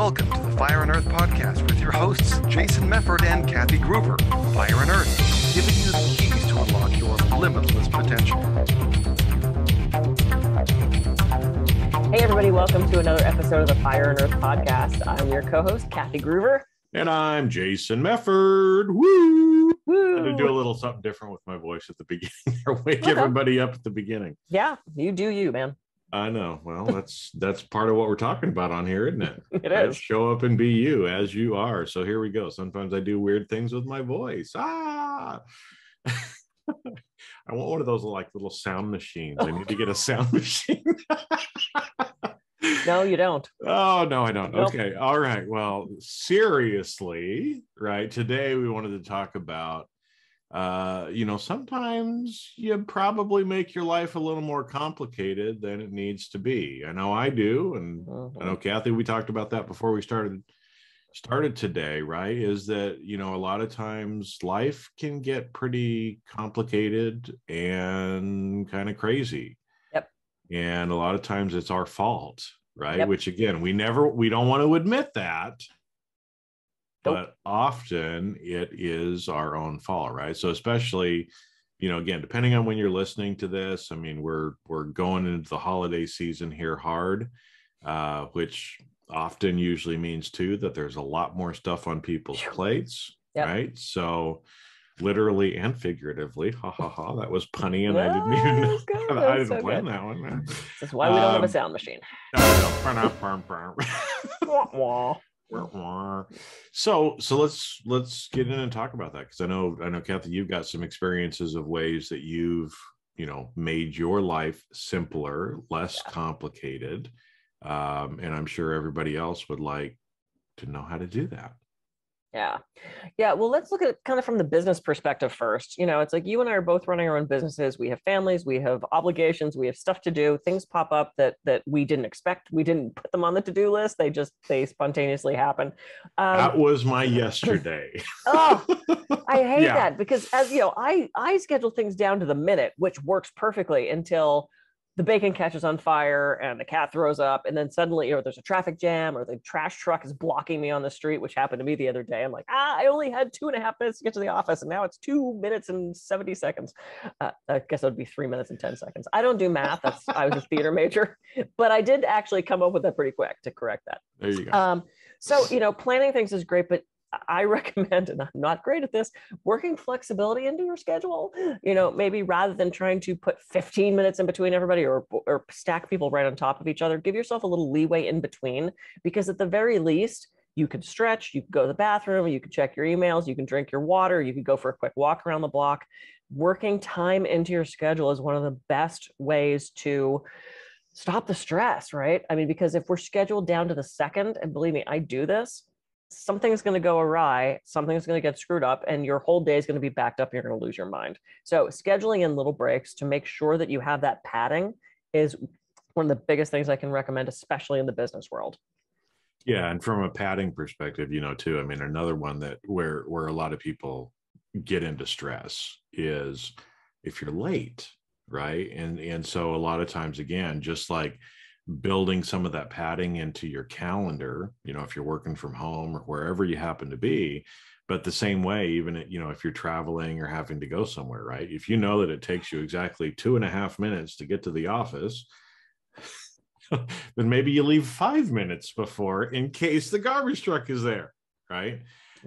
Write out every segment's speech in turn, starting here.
Welcome to the Fire and Earth podcast with your hosts, Jason Mefford and Kathy Gruber. Fire and Earth, giving you the keys to unlock your limitless potential. Hey, everybody, welcome to another episode of the Fire and Earth podcast. I'm your co host, Kathy Gruber. And I'm Jason Mefford. Woo! Woo! I had to do a little something different with my voice at the beginning or wake Okay. everybody up at the beginning. Yeah, you do you, man. I know. Well, that's that's part of what we're talking about on here, isn't it? It is. Show up and be you as you are. So here we go. Sometimes I do weird things with my voice. Ah. I want one of those like little sound machines. I need to get a sound machine. No, you don't. Oh no, I don't. Nope. Okay. All right. Well, seriously, right? Today we wanted to talk about uh, you know, sometimes you probably make your life a little more complicated than it needs to be. I know I do, and I know Mhm. Kathy, we talked about that before we started started today, right? Is that you know, a lot of times life can get pretty complicated and kind of crazy. Yep. And a lot of times it's our fault, right? Yep. Which again, we never we don't want to admit that. Nope. But often it is our own fault, right? So especially, you know, again, depending on when you're listening to this, I mean, we're we're going into the holiday season here hard, uh, which often usually means too that there's a lot more stuff on people's plates, Yep. right? So literally and figuratively, ha ha ha, that was punny, and I didn't even know. Good. I didn't so plan good. that one. This is why we don't have a Um, sound machine. Oh, no. So so let's let's get in and talk about that because i know i know kathy you've got some experiences of ways that you've you know made your life simpler less complicated um, and i'm sure everybody else would like to know how to do that Yeah. Yeah. Well, let's look at it kind of from the business perspective first. You know, it's like you and I are both running our own businesses. We have families, we have obligations, we have stuff to do. Things pop up that that we didn't expect. We didn't put them on the to-do list. They just they spontaneously happen. Um, that was my yesterday oh, I hate Yeah. that because as you know, I I schedule things down to the minute, which works perfectly until the bacon catches on fire and the cat throws up, and then suddenly, you know, there's a traffic jam or the trash truck is blocking me on the street, which happened to me the other day. I'm like, ah, I only had two and a half minutes to get to the office, and now it's two minutes and seventy seconds. Uh, I guess it would be three minutes and ten seconds. I don't do math. That's I was a theater major, but I did actually come up with that pretty quick to correct that. there you go Um, so you know, planning things is great, but I recommend, and I'm not great at this, working flexibility into your schedule. You know, maybe rather than trying to put 15 minutes in between everybody or or stack people right on top of each other, give yourself a little leeway in between, because at the very least, you can stretch, you can go to the bathroom, you can check your emails, you can drink your water, you can go for a quick walk around the block. Working time into your schedule is one of the best ways to stop the stress, right? I mean, because if we're scheduled down to the second, and believe me, I do this, something's going to go awry, something's going to get screwed up, and your whole day is going to be backed up. And you're going to lose your mind. So, scheduling in little breaks to make sure that you have that padding is one of the biggest things I can recommend, especially in the business world. Yeah, and from a padding perspective, you know, too. I mean, another one that where where a lot of people get into stress is if you're late, right? And and so a lot of times, again, just like building some of that padding into your calendar, you know, if you're working from home or wherever you happen to be. But the same way, even you know, if you're traveling or having to go somewhere, right? If you know that it takes you exactly two and a half minutes to get to the office, then maybe you leave five minutes before in case the garbage truck is there right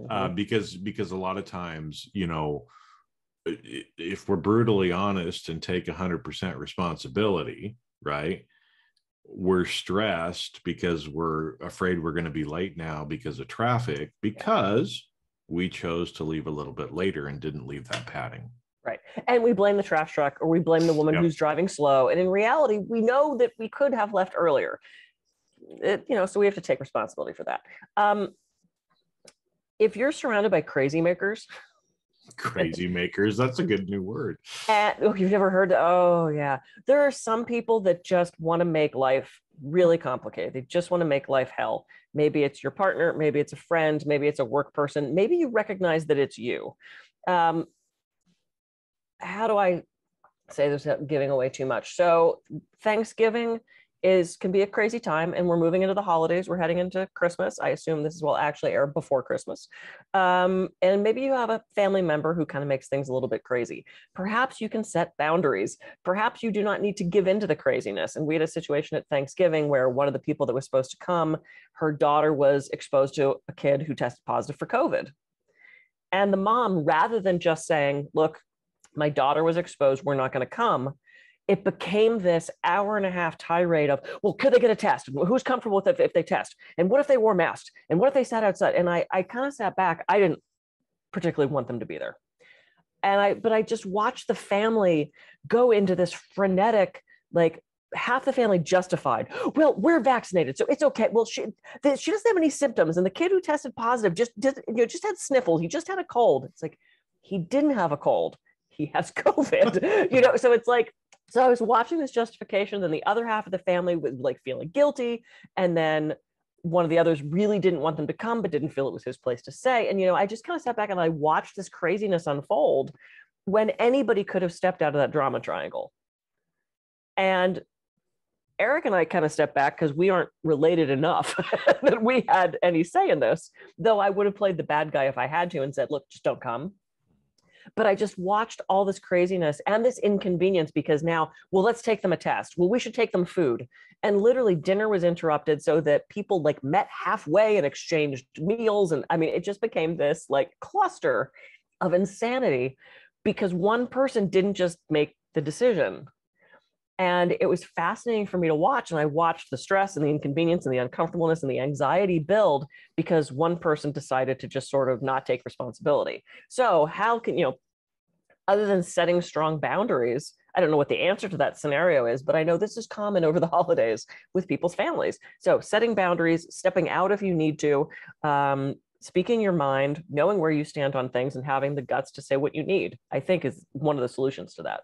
uh, Mhm. because because a lot of times you know if we're brutally honest and take 100% responsibility right we're stressed because we're afraid we're going to be late now because of traffic because we chose to leave a little bit later and didn't leave that padding Right. And we blame the trash truck or we blame the woman Yep. who's driving slow. And in reality, we know that we could have left earlier. It, you know, so we have to take responsibility for that. Um, if you're surrounded by crazy makers, crazy makers that's a good new word and oh, you've never heard, oh, yeah, there are some people that just want to make life really complicated. They just want to make life hell. Maybe it's your partner, maybe it's a friend, maybe it's a work person, maybe you recognize that it's you. Um, how do I say this without giving away too much? So, Thanksgiving is can be a crazy time and we're moving into the holidays we're heading into christmas i assume this is will actually air before christmas um, and maybe you have a family member who kind of makes things a little bit crazy. Perhaps you can set boundaries. Perhaps you do not need to give in to the craziness and we had a situation at thanksgiving where one of the people that was supposed to come her daughter was exposed to a kid who tested positive for covid. And the mom rather than just saying look my daughter was exposed we're not going to come it became this hour and a half tirade of, well, could they get a test? Who's comfortable with it if they test? And what if they wore masks? And what if they sat outside? And I, I kind of sat back. I didn't particularly want them to be there. And I, but I just watched the family go into this frenetic, like half the family justified. Well, we're vaccinated, so it's okay. Well, she the, she doesn't have any symptoms, and the kid who tested positive just did, you know, just had sniffles. He just had a cold. It's like he didn't have a cold. He has COVID. you know, so it's like so I was watching this justification, then the other half of the family was like feeling guilty, and then one of the others really didn't want them to come, but didn't feel it was his place to say. And you know, I just kind of sat back and I watched this craziness unfold when anybody could have stepped out of that drama triangle. And Eric and I kind of stepped back because we aren't related enough that we had any say in this. Though I would have played the bad guy if I had to and said, look, just don't come but I just watched all this craziness and this inconvenience because now, well, let's take them a test. Well, we should take them food. And literally, dinner was interrupted so that people like met halfway and exchanged meals. And I mean, it just became this like cluster of insanity because one person didn't just make the decision. And it was fascinating for me to watch. And I watched the stress and the inconvenience and the uncomfortableness and the anxiety build because one person decided to just sort of not take responsibility. So, how can, you know, other than setting strong boundaries, I don't know what the answer to that scenario is, but I know this is common over the holidays with people's families. So, setting boundaries, stepping out if you need to, um, speaking your mind, knowing where you stand on things, and having the guts to say what you need, I think is one of the solutions to that.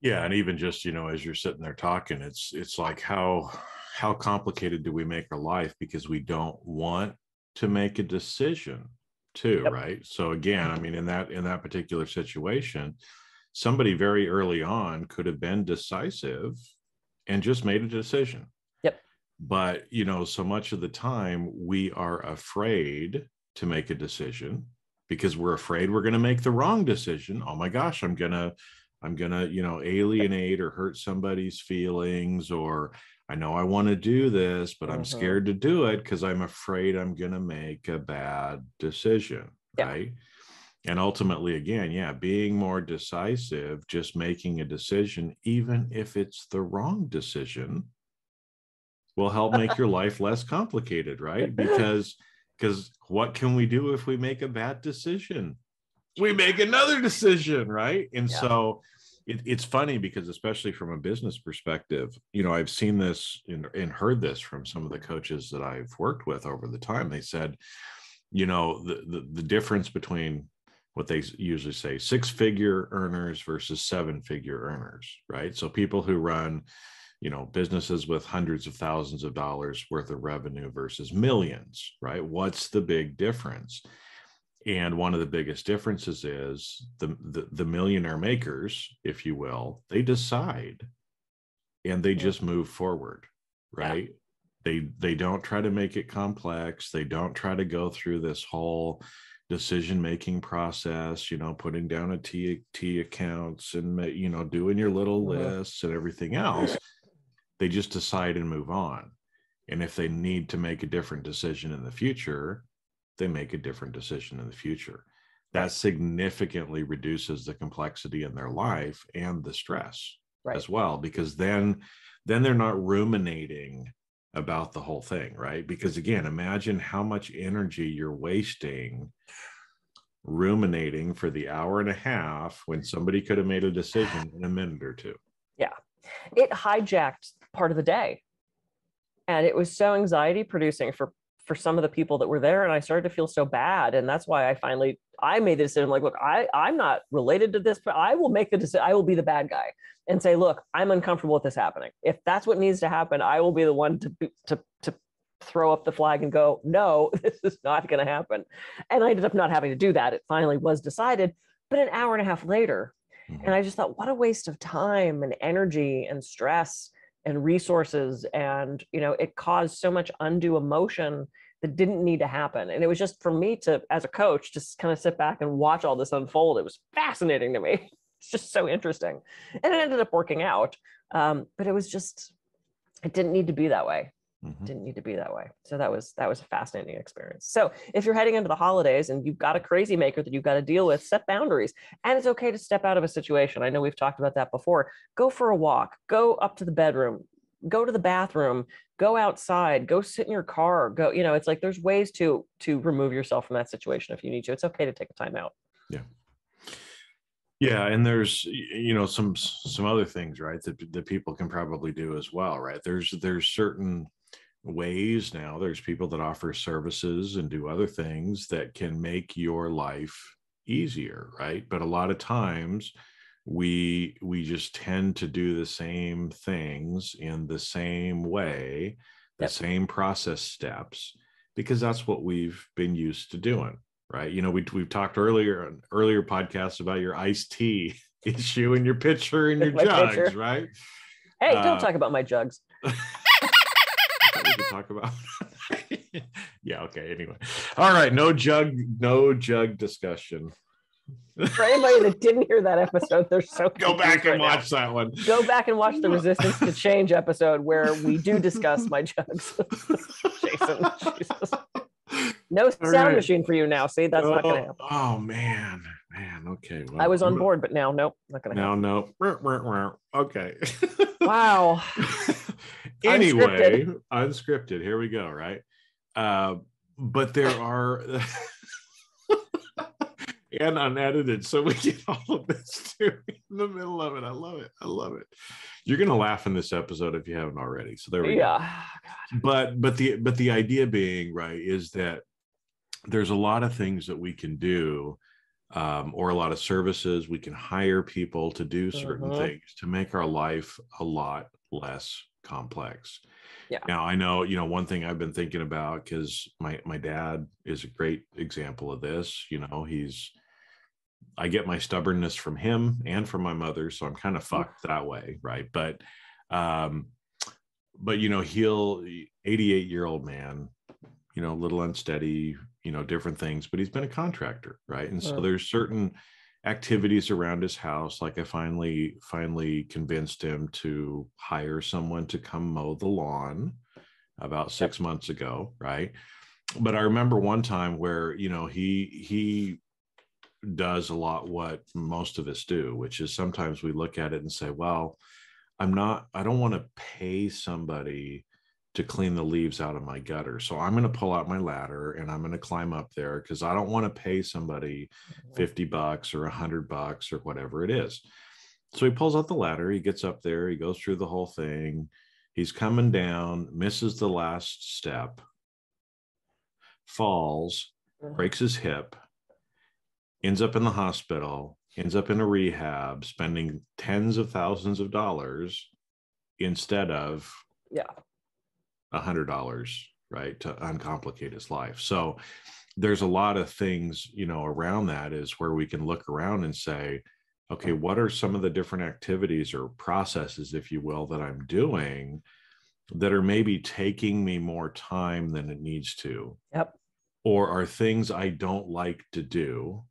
Yeah, and even just you know, as you're sitting there talking, it's it's like how how complicated do we make our life because we don't want to make a decision too, yep. right? So again, I mm-hmm. mean, in that in that particular situation, somebody very early on could have been decisive and just made a decision. Yep. But you know, so much of the time we are afraid to make a decision because we're afraid we're going to make the wrong decision. Oh my gosh, I'm going to I'm going to, you know, alienate or hurt somebody's feelings, or I know I want to do this, but I'm mm-hmm. scared to do it because I'm afraid I'm going to make a bad decision. Yeah. Right. And ultimately, again, yeah, being more decisive, just making a decision, even if it's the wrong decision, will help make your life less complicated, right? Because because what can we do if we make a bad decision? We make another decision, right? And yeah. so it, it's funny because, especially from a business perspective, you know, I've seen this and, and heard this from some of the coaches that I've worked with over the time. They said, you know, the, the, the difference between what they usually say six figure earners versus seven figure earners, right? So people who run, you know, businesses with hundreds of thousands of dollars worth of revenue versus millions, right? What's the big difference? And one of the biggest differences is the, the, the millionaire makers if you will they decide and they just move forward right? Yeah. they they don't try to make it complex. They don't try to go through this whole decision making process you know putting down a t t accounts and you know doing your little uh-huh. lists and everything else. They just decide and move on. And if they need to make a different decision in the future they make a different decision in the future. That significantly reduces the complexity in their life and the stress right. as well, because then then they're not ruminating about the whole thing, right? Because again, imagine how much energy you're wasting ruminating for the hour and a half when somebody could have made a decision in a minute or two. Yeah. It hijacked part of the day. And it was so anxiety producing for for some of the people that were there and i started to feel so bad and that's why i finally i made the decision like look i i'm not related to this but i will make the decision i will be the bad guy and say look i'm uncomfortable with this happening if that's what needs to happen i will be the one to to to throw up the flag and go no this is not going to happen. And i ended up not having to do that. It finally was decided but an hour and a half later mm-hmm. and i just thought what a waste of time and energy and stress and resources and you know it caused so much undue emotion that didn't need to happen. And it was just for me to as a coach just kind of sit back and watch all this unfold. It was fascinating to me. It's just so interesting. And it ended up working out. Um, but it was just it didn't need to be that way Mhm. didn't need to be that way. So that was that was a fascinating experience. So if you're heading into the holidays and you've got a crazy maker that you've got to deal with set boundaries. And it's okay to step out of a situation. I know we've talked about that before. Go for a walk. Go up to the bedroom. Go to the bathroom. Go outside. Go sit in your car. Go you know it's like there's ways to to remove yourself from that situation if you need to. It's okay to take a time out. Yeah, yeah and there's you know some some other things, right? That that people can probably do as well, right? There's there's certain ways now. There's people that offer services and do other things that can make your life easier, right? But a lot of times we we just tend to do the same things in the same way, the Yep. same process steps because that's what we've been used to doing right? You know, we we've talked earlier on earlier podcasts about your iced tea issue and your pitcher and your jugs, right? hey Uh, don't talk about my jugs I thought we could talk about. yeah. Okay. Anyway, all right. No jug. No jug discussion. for anybody that didn't hear that episode they're so Go back and right now. watch that one. go back and watch the resistance to change episode where we do discuss my jugs jason jesus no All sound right. machine for you now see that's not gonna oh, happen Oh, oh, man, man. Okay. Well, i was on board but now nope not gonna happen Now, no. Okay. wow anyway, unscripted. Here we go. Right. Uh, but there are and unedited, so we get all of this too in the middle of it. I love it. I love it. You're gonna laugh in this episode if you haven't already. So there we go yeah but but the but the idea being right is that there's a lot of things that we can do um, or a lot of services we can hire people to do certain Mhm. things to make our life a lot less complex Yeah. now i know you know one thing i've been thinking about because my my dad is a great example of this you know he's i get my stubbornness from him and from my mother so i'm kind of fucked that way right but um but you know he'll 88 year old man you know a little unsteady you know different things but he's been a contractor right and so Mm. there's certain activities around his house like i finally finally convinced him to hire someone to come mow the lawn about six months ago right? But i remember one time where you know he he does a lot what most of us do which is sometimes we look at it and say well i'm not i don't want to pay somebody to clean the leaves out of my gutter. So i'm going to pull out my ladder and i'm going to climb up there because i don't want to pay somebody mm-hmm. 50 bucks or 100 bucks or whatever it is. So he pulls out the ladder he gets up there he goes through the whole thing. He's coming down misses the last step falls mm-hmm. breaks his hip, ends up in the hospital, ends up in a rehab, spending tens of thousands of dollars instead of yeah a hundred dollars, right, to uncomplicate his life. So there's a lot of things, you know, around that is where we can look around and say, okay, what are some of the different activities or processes, if you will, that I'm doing that are maybe taking me more time than it needs to? yep or are things I don't like to do,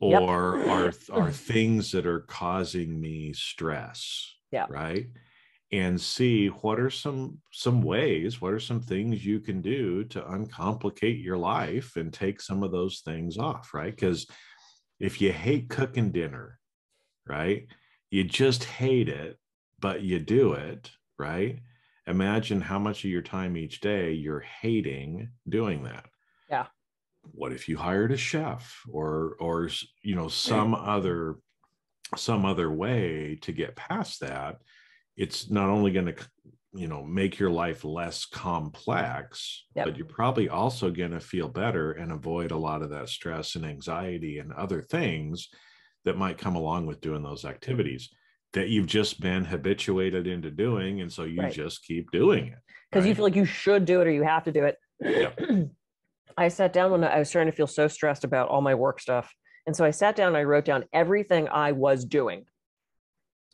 Yep. or are are things that are causing me stress. Yeah. Right. And see what are some some ways, what are some things you can do to uncomplicate your life and take some of those things off, right? Because if you hate cooking dinner, right, you just hate it, but you do it, right? Imagine how much of your time each day you're hating doing that Yeah. what if you hired a chef or or you know some other some other way to get past that it's not only going to you know make your life less complex Yep. but you're probably also going to feel better and avoid a lot of that stress and anxiety and other things that might come along with doing those activities that you've just been habituated into doing and so you Right. just keep doing it because you feel like you should do it or you have to do it. Yep. I sat down when I was starting to feel so stressed about all my work stuff. And so I sat down and I wrote down everything I was doing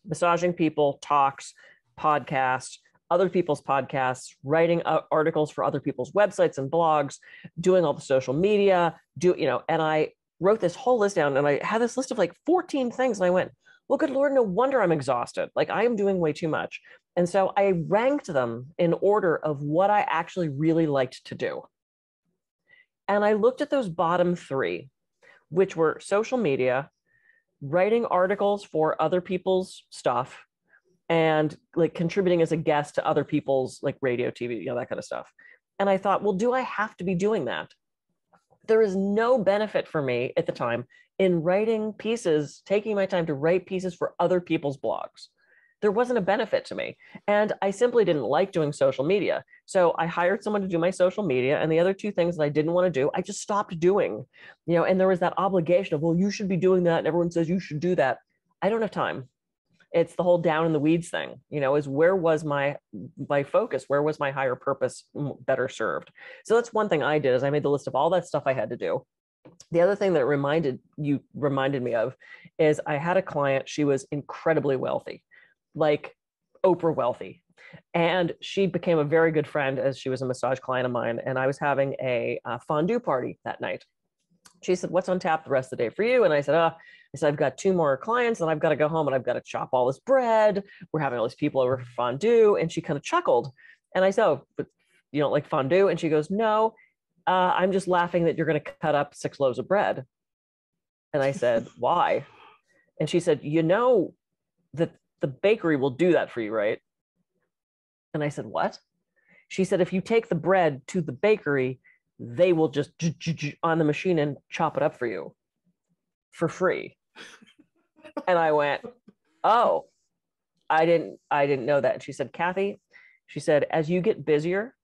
massaging people, talks, podcasts other people's podcasts, writing uh, articles for other people's websites and blogs, doing all the social media, do you know, and I wrote this whole list down and I had this list of like 14 things and I went, well, good Lord, no wonder I'm exhausted. Like I am doing way too much. And so I ranked them in order of what I actually really liked to do. And I looked at those bottom three, which were social media, writing articles for other people's stuff, and like contributing as a guest to other people's like radio, TV, you know, that kind of stuff. And I thought, well, do I have to be doing that? There is no benefit for me at the time in writing pieces, taking my time to write pieces for other people's blogs there wasn't a benefit to me. And I simply didn't like doing social media. So I hired someone to do my social media. And the other two things that I didn't want to do, I just stopped doing. You know, and there was that obligation of, well, you should be doing that. And everyone says you should do that. I don't have time. It's the whole down in the weeds thing, you know, is where was my my focus? Where was my higher purpose better served? So that's one thing I did is I made the list of all that stuff I had to do the other thing that reminded you reminded me of is I had a client, she was incredibly wealthy like Oprah wealthy. And she became a very good friend as she was a massage client of mine. And I was having a, a fondue party that night. She said, What's on tap the rest of the day for you? And I said, Oh, I said, I've got two more clients and I've got to go home and I've got to chop all this bread. We're having all these people over for fondue. And she kind of chuckled. And I said, Oh, but you don't like fondue? And she goes, No, uh, I'm just laughing that you're going to cut up six loaves of bread. And I said, Why? And she said, You know that the bakery will do that for you, right? And I said, What? She said, If you take the bread to the bakery, they will just on the machine and chop it up for you for free. and I went, Oh, I didn't I didn't know that. And she said, Kathy, she said, as you get busier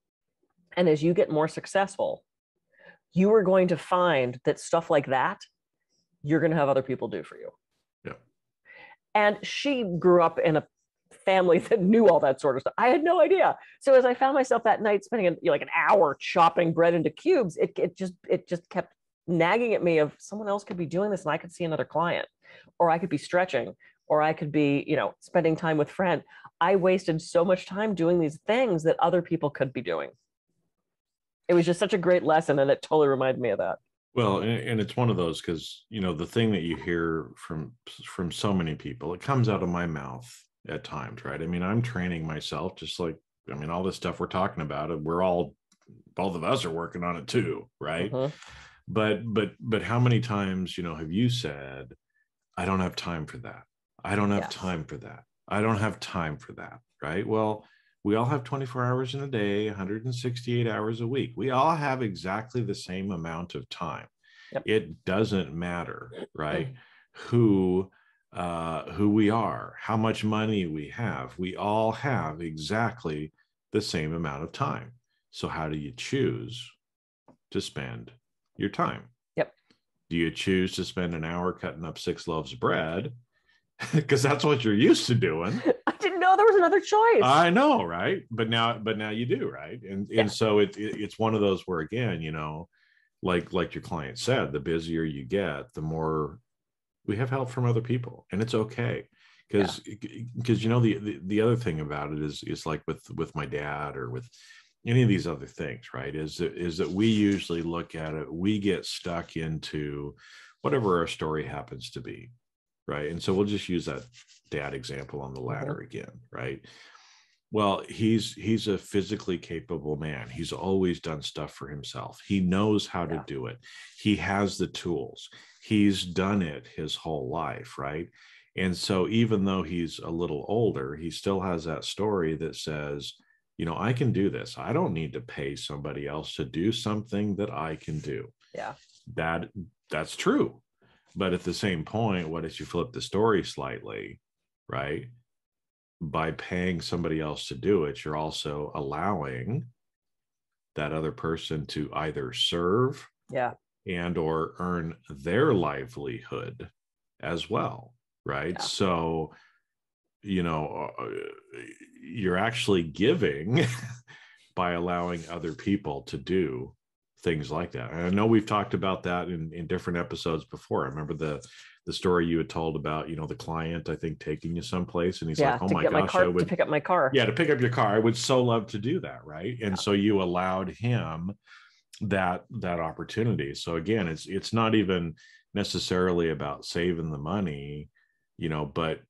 and as you get more successful, you are going to find that stuff like that you're going to have other people do for you. And she grew up in a family that knew all that sort of stuff. I had no idea. So as I found myself that night spending you know, like an hour chopping bread into cubes, it, it just it just kept nagging at me of someone else could be doing this and I could see another client, or I could be stretching, or I could be, you know, spending time with friend. I wasted so much time doing these things that other people could be doing. It was just such a great lesson, and it totally reminded me of that. Well, and, and it's one of those because you know the thing that you hear from from so many people, it comes out of my mouth at times, right? I mean, I'm training myself, just like I mean, all this stuff we're talking about, and we're all both of us are working on it too, right? Uh-huh. But but but how many times, you know, have you said, I don't have time for that. I don't have yes. time for that. I don't have time for that, right? Well, we all have 24 hours in a day 168 hours a week. We all have exactly the same amount of time. Yep. it doesn't matter right who uh, who we are how much money we have. We all have exactly the same amount of time. So how do you choose to spend your time? Yep. Do you choose to spend an hour cutting up six loaves of bread? Because that's what you're used to doing know there was another choice. I know, right? But now, but now you do, right? And yeah. and so it, it it's one of those where again, you know, like like your client said, the busier you get, the more we have help from other people, and it's okay because because yeah. Eh, eh, you know the, the the other thing about it is is like with with my dad or with any of these other things right is that is that we usually look at it we get stuck into whatever our story happens to be right? And so we'll just use that dad example on the mm-hmm. ladder again right? Well he's he's a physically capable man. He's always done stuff for himself. He knows how to do it. He has the tools. He's done it his whole life right? And so even though he's a little older he still has that story that says you know i can do this. I don't need to pay somebody else to do something that i can do. Yeah. That that's true but at the same point, what if you flip the story slightly, right? By paying somebody else to do it, you're also allowing that other person to either serve yeah and or earn their livelihood as well right yeah. so you know uh, you're actually giving by allowing other people to do things like that. And I know we've talked about that in, in different episodes before. I remember the the story you had told about, you know, the client, I think, taking you someplace and he's yeah, like, Oh my get my gosh, car I to would pick up my car. yeah, to pick up your car. I would so love to do that, right? And Yeah. so you allowed him that that opportunity. So again, it's it's not even necessarily about saving the money, you know, but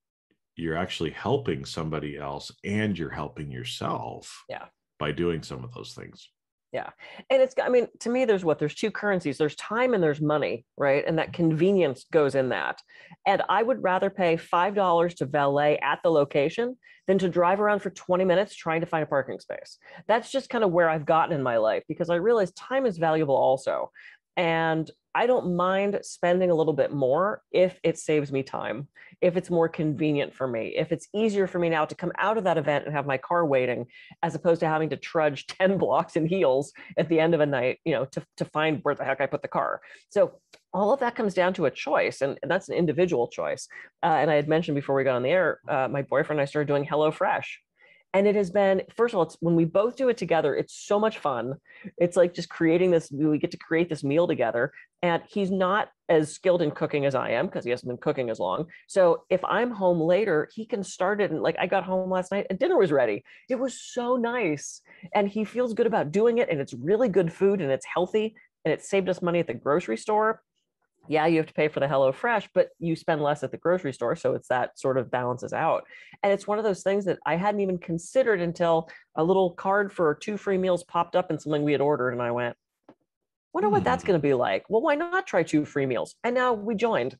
you're actually helping somebody else and you're helping yourself Yeah. by doing some of those things. And it's i mean to me there's what there's two currencies there's time and there's money right? And that mm-hmm. convenience goes in that. And i would rather pay five dollars to valet at the location than to drive around for 20 minutes trying to find a parking space. That's just kind of where i've gotten in my life because i realize time is valuable also. And i don't mind spending a little bit more if it saves me time if it's more convenient for me if it's easier for me now to come out of that event and have my car waiting as opposed to having to trudge 10 blocks in heels at the end of a night, you know, to, to find where the heck I put the car. So all of that comes down to a choice, and, that's an individual choice. Uh, and I had mentioned before we got on the air, uh, my boyfriend and I started doing HelloFresh. And it has been, first of all, it's when we both do it together, it's so much fun. It's like just creating this, we get to create this meal together. And he's not as skilled in cooking as I am because he hasn't been cooking as long. So if I'm home later, he can start it. And like I got home last night and dinner was ready. It was so nice. And he feels good about doing it. And it's really good food and it's healthy and it saved us money at the grocery store. Yeah, you have to pay for the Hello Fresh, but you spend less at the grocery store. So it's that sort of balances out. And it's one of those things that I hadn't even considered until a little card for two free meals popped up in something we had ordered. And I went, wonder what that's Hmm. going to be like. Well, why not try two free meals? And now we joined,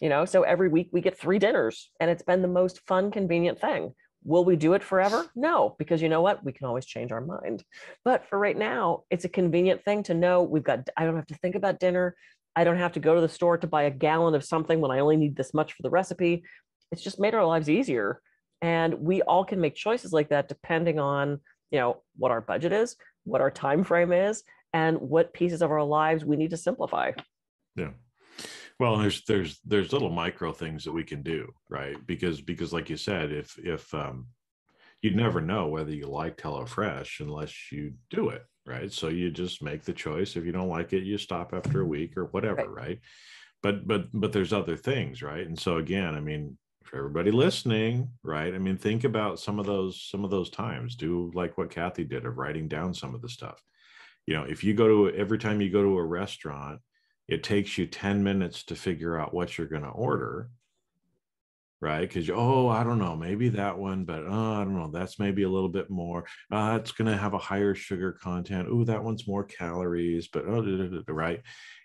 you know, so every week we get three dinners and it's been the most fun, convenient thing. Will we do it forever? No, because you know what? We can always change our mind. But for right now, it's a convenient thing to know we've got, I don't have to think about dinner. I don't have to go to the store to buy a gallon of something when I only need this much for the recipe. It's just made our lives easier. And we all can make choices like that depending on, you know, what our budget is, what our time frame is, and what pieces of our lives we need to simplify. Yeah. Well, there's there's there's little micro things that we can do, right? Because because like you said, if if um you'd never know whether you like HelloFresh unless you do it, right? So you just make the choice. If you don't like it, you stop after a mm-hmm. week or whatever, right? But but but there's other things, right? And so again, I mean, for everybody listening, right? I mean, think about some of those some of those times. Do like what Kathy did of writing down some of the stuff. You know, if you go to every time you go to a restaurant, it takes you 10 minutes to figure out what you're going to order right because oh i don't know maybe that one but oh, i don't know that's maybe a little bit more uh, it's going to have a higher sugar content oh that one's more calories but oh da, da, da, right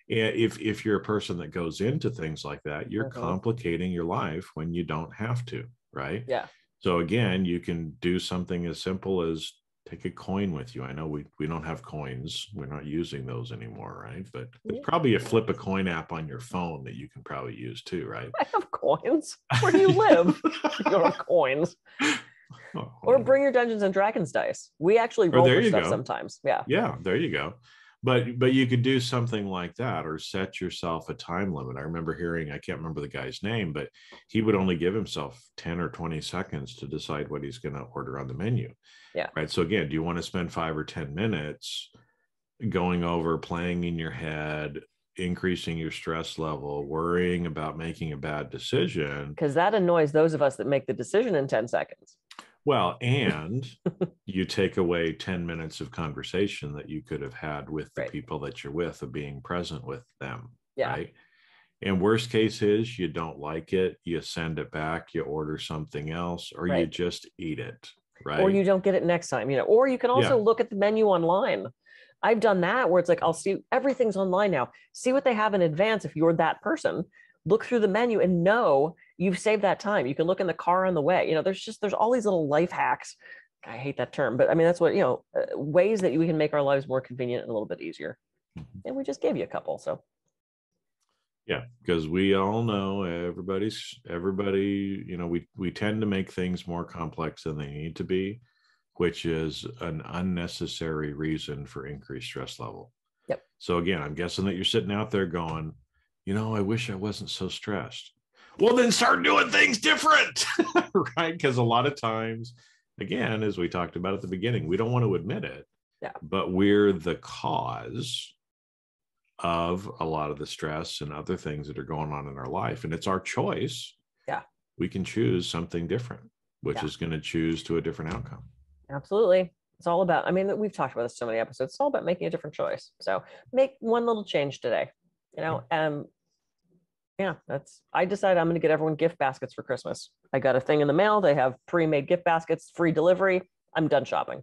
and if if you're a person that goes into things like that you're Mhm. complicating your life when you don't have to right Yeah. so again you can do something as simple as take a coin with you. I know we we don't have coins. We're not using those anymore, right? But there's probably a flip a coin app on your phone that you can probably use too, right? I have coins. Where do you live? you have coins. Oh, Or bring your Dungeons and Dragons dice. We actually oh, roll there for you stuff go. sometimes. Yeah. yeah, there you go. But but you could do something like that or set yourself a time limit. I remember hearing, I can't remember the guy's name, but he would only give himself 10 or 20 seconds to decide what he's going to order on the menu. Yeah. Right. So again, do you want to spend five or 10 minutes going over, playing in your head, increasing your stress level, worrying about making a bad decision? Because that annoys those of us that make the decision in 10 seconds. Well, and you take away 10 minutes of conversation that you could have had with the Right. people that you're with of being present with them. Yeah. Right. And worst case is you don't like it, you send it back, you order something else, or you just eat it. Right. Or you don't get it next time, you know, or you can also Yeah. look at the menu online. I've done that where it's like, I'll see everything's online now. See what they have in advance if you're that person. Look through the menu and know you've saved that time. You can look in the car on the way. You know, there's just, there's all these little life hacks. I hate that term, but I mean, that's what, you know, uh, ways that we can make our lives more convenient and a little bit easier. Mhm. And we just gave you a couple. So, Yeah, because we all know everybody's everybody, you know, we we tend to make things more complex than they need to be, which is an unnecessary reason for increased stress level. Yep. So again, I'm guessing that you're sitting out there going, you know, I wish I wasn't so stressed. Well, then start doing things different, right? Because a lot of times, again, as we talked about at the beginning, we don't want to admit it, Yeah. But we're the cause of a lot of the stress and other things that are going on in our life. And it's our choice. Yeah. We can choose something different, which Yeah. is going to choose to a different outcome. Absolutely. It's all about, I mean, we've talked about this so many episodes. It's all about making a different choice. So make one little change today. You know, um, yeah, that's I decided I'm gonna get everyone gift baskets for Christmas. I got a thing in the mail. They have pre-made gift baskets, free delivery. I'm done shopping.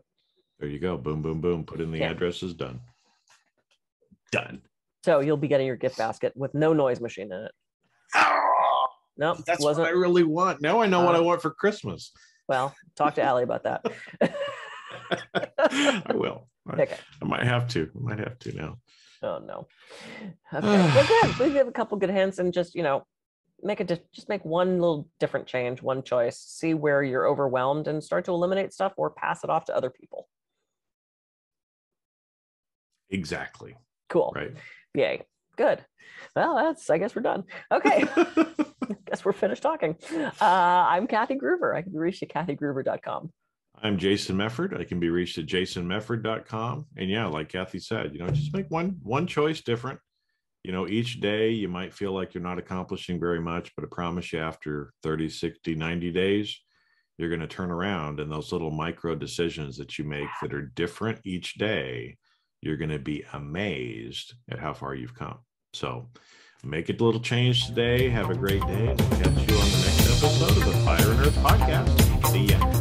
There you go. Boom, boom, boom. Put in the Yeah. addresses. Done. Done. So you'll be getting your gift basket with no noise machine in it. Oh, Nope. that's wasn't what I really want. Now I know what I Uh, want for Christmas. well, talk to Allie about that. I will. I, okay. I might have to. I might have to now. Oh no. Okay. well, good. We have a couple good hints and just you know, make a di- just make one little different change, one choice. See where you're overwhelmed and start to eliminate stuff or pass it off to other people. Exactly. Cool. Right. Yay. Good. Well, that's. I guess we're done. Okay. I guess we're finished talking. Uh, I'm Kathy Gruber. I can be reached at kathygruber.com. I'm Jason Mefford. I can be reached at jasonmefford.com. And yeah, like Kathy said, you know, just make one one choice different. You know, each day you might feel like you're not accomplishing very much, but I promise you after 30, 60, 90 days, you're going to turn around and those little micro decisions that you make that are different each day, you're going to be amazed at how far you've come. So make a little change today. Have a great day. I'll catch you on the next episode of the Fire and Earth podcast. See ya.